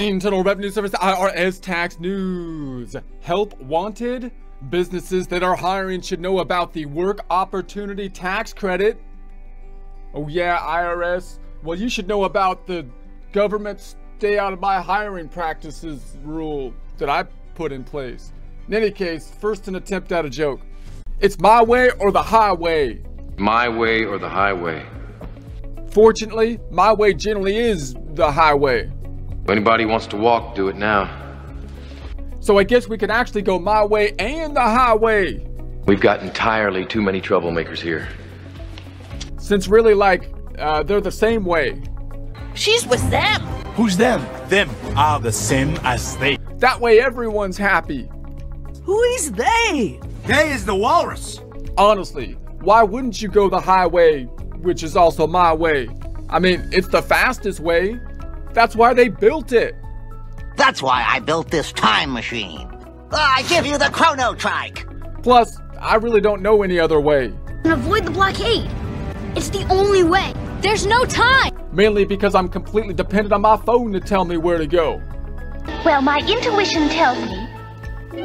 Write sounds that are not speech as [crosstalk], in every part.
Internal Revenue Service IRS tax news. Help wanted? Businesses that are hiring should know about the Work Opportunity Tax Credit. Oh yeah, IRS. Well, you should know about the government stay out of my hiring practices rule that I put in place. In any case, first an attempt at a joke. It's my way or the highway. My way or the highway. Fortunately, my way generally is the highway. If anybody wants to walk, do it now. So I guess we can actually go my way and the highway. We've got entirely too many troublemakers here. Since really, like, uh, they're the same way. She's with them. Who's them? Them are the same as they. That way everyone's happy. Who is they? They is the walrus. Honestly, why wouldn't you go the highway, which is also my way? I mean, it's the fastest way. That's why they built it. That's why I built this time machine. I give you the chrono trike. Plus, I really don't know any other way. And avoid the blockade. It's the only way. There's no time. Mainly because I'm completely dependent on my phone to tell me where to go. Well, my intuition tells me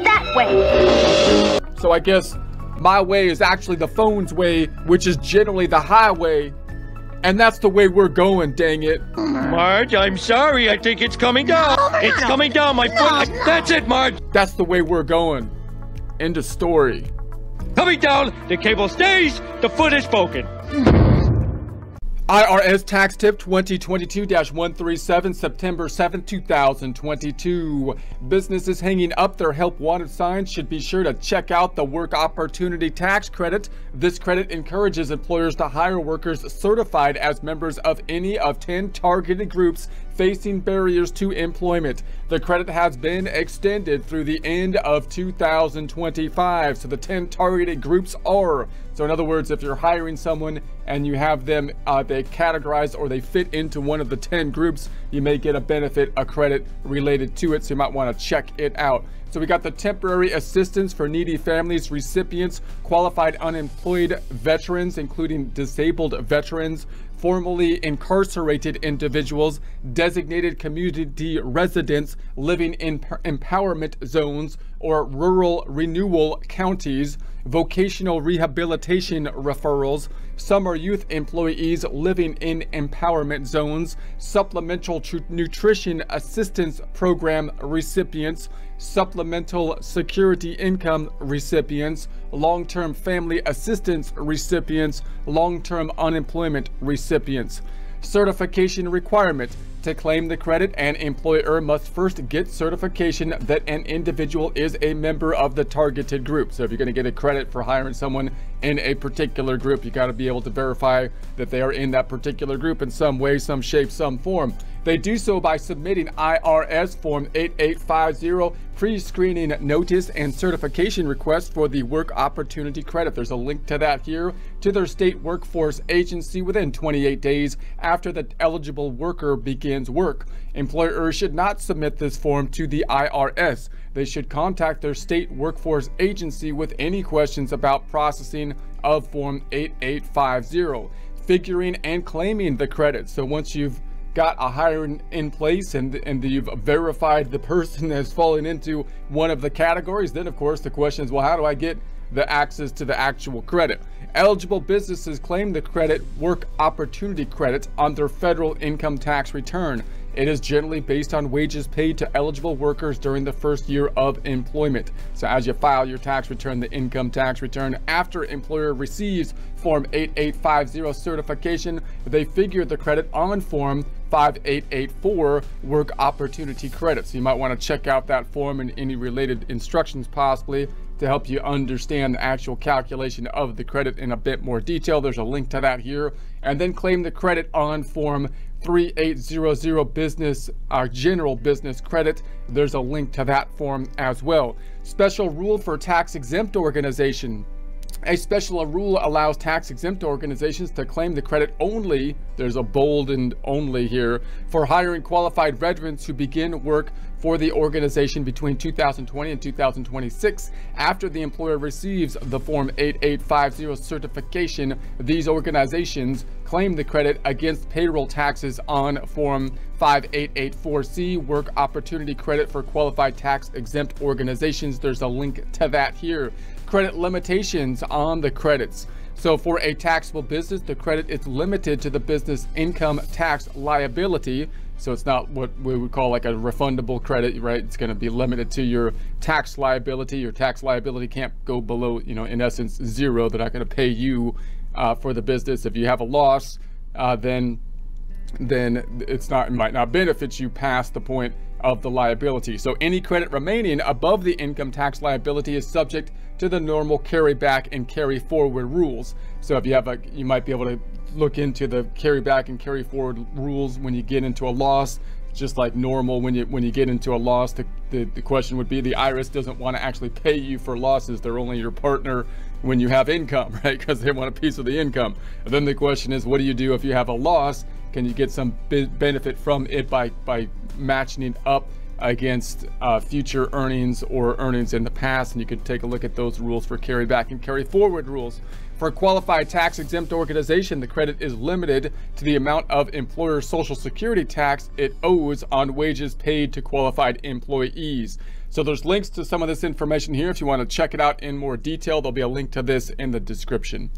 that way. So I guess my way is actually the phone's way, which is generally the highway. And that's the way we're going, dang it. Marge, I'm sorry. I think it's coming down. No, no, it's no. coming down, my No, foot. no. That's it, Marge. That's the way we're going. End of story. Coming down. The cable stays. The foot is broken. [sighs] [laughs] IRS Tax Tip 2022-137, September 7, 2022. Businesses hanging up their help wanted signs should be sure to check out the Work Opportunity Tax Credit. This credit encourages employers to hire workers certified as members of any of 10 targeted groups facing barriers to employment. The credit has been extended through the end of 2025. So the 10 targeted groups are so in other words, if you're hiring someone and you have them, uh, they categorize or they fit into one of the 10 groups, you may get a benefit, a credit related to it. So you might want to check it out. So we got the temporary assistance for needy families, recipients, qualified unemployed veterans, including disabled veterans, formerly incarcerated individuals, designated community residents living in empowerment zones or rural renewal counties, vocational rehabilitation referrals, summer youth employees living in empowerment zones, supplemental tr- nutrition assistance program recipients, supplemental security income recipients, long-term family assistance recipients, long-term unemployment recipients. Certification requirement. To claim the credit, an employer must first get certification that an individual is a member of the targeted group. So if you're going to get a credit for hiring someone in a particular group, you got to be able to verify that they are in that particular group in some way, some shape, some form. They do so by submitting IRS Form 8850 pre-screening notice and certification request for the Work Opportunity Credit. There's a link to that here to their state workforce agency within 28 days after the eligible worker begins work. Employers should not submit this form to the IRS. They should contact their state workforce agency with any questions about processing of Form 8850. Figuring and claiming the credit. So once you've got a hiring in place and and you've verified the person [laughs] has fallen into one of the categories, then of course the question is, well, how do I get the access to the actual credit? Eligible businesses claim the credit work opportunity credit on their federal income tax return. It is generally based on wages paid to eligible workers during the first year of employment. So as you file your tax return, the income tax return, after employer receives Form 8850 certification, they figure the credit on Form 5884 Work Opportunity Credit. So you might want to check out that form and any related instructions possibly to help you understand the actual calculation of the credit in a bit more detail. There's a link to that here. And then claim the credit on Form 3800 business uh, general business credit there's a link to that form as well special rule for tax exempt organization a special rule allows tax exempt organizations to claim the credit only there's a bold and only here for hiring qualified veterans who begin work for the organization between 2020 and 2026 after the employer receives the form 8850 certification these organizations claim the credit against payroll taxes on Form 5884C, Work Opportunity Credit for Qualified Tax Exempt Organizations. There's a link to that here. Credit limitations on the credits. So for a taxable business, the credit is limited to the business income tax liability. So it's not what we would call like a refundable credit, right? It's going to be limited to your tax liability. Your tax liability can't go below, you know, in essence, zero. They're not going to pay you uh, for the business. If you have a loss, uh, then then it's not it might not benefit you past the point of the liability. So any credit remaining above the income tax liability is subject to the normal carry back and carry forward rules. So if you have a, you might be able to look into the carry back and carry forward rules when you get into a loss. Just like normal, when you when you get into a loss, the, the, the question would be the IRS doesn't want to actually pay you for losses. They're only your partner when you have income, [laughs] right? Because they want a piece of the income. And then the question is, what do you do if you have a loss? Can you get some benefit from it by by matching it up against uh, future earnings or earnings in the past? And you could take a look at those rules for carry back and carry forward rules. For a qualified tax exempt organization, the credit is limited to the amount of employer social security tax it owes on wages paid to qualified employees. So there's links to some of this information here. If you want to check it out in more detail, there'll be a link to this in the description.